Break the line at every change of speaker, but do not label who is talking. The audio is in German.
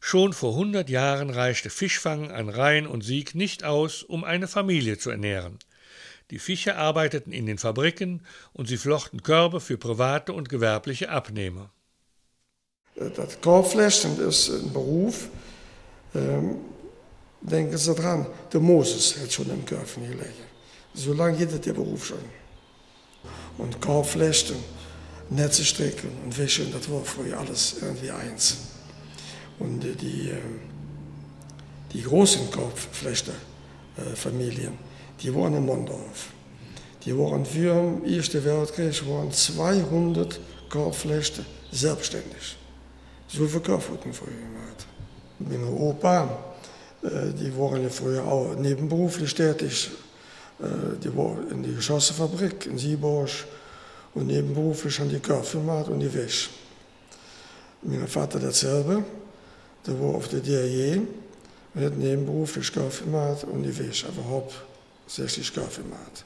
Schon vor hundert Jahren reichte Fischfang an Rhein und Sieg nicht aus, um eine Familie zu ernähren. Die Fischer arbeiteten in den Fabriken und sie flochten Körbe für private und gewerbliche Abnehmer.
Das Korbflechten ist ein Beruf. Ähm, denken Sie dran, der Moses hat schon im Körper gelegen. So lange geht der Beruf schon. Und Korbflechten, Netze stricken und wischen, das war früher alles irgendwie eins. Und die, ähm, die großen Korbflechterfamilien, die waren in Mondorf. Die waren für den Ersten Weltkrieg waren 200 Korbflechten selbstständig. So verkauft wurden früher gemacht. Meine Opa, äh, die waren ja früher auch nebenberuflich tätig. Äh, die waren in der Geschossenfabrik in Sieborsch und nebenberuflich an die Kaffee gemacht und die Wäsche. Mein Vater dasselbe, der war auf der DRJ und hat nebenberuflich Kaffee gemacht und die Wäsche, aber hauptsächlich Kaffee gemacht.